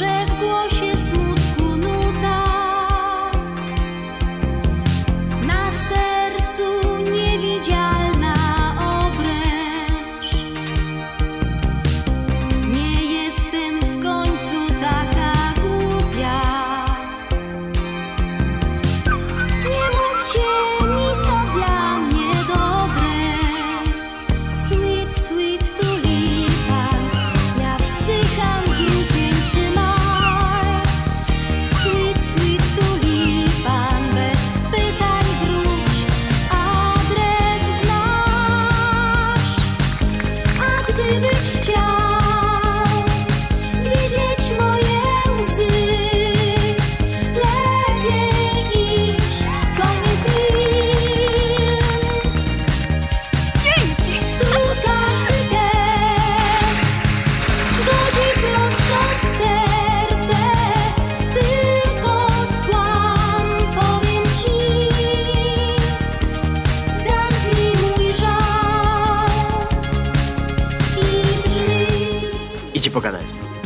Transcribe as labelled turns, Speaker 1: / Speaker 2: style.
Speaker 1: że w głosie smutku. gdybyś chciał.
Speaker 2: Идите погадать.